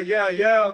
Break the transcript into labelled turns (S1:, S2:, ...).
S1: yeah, yeah.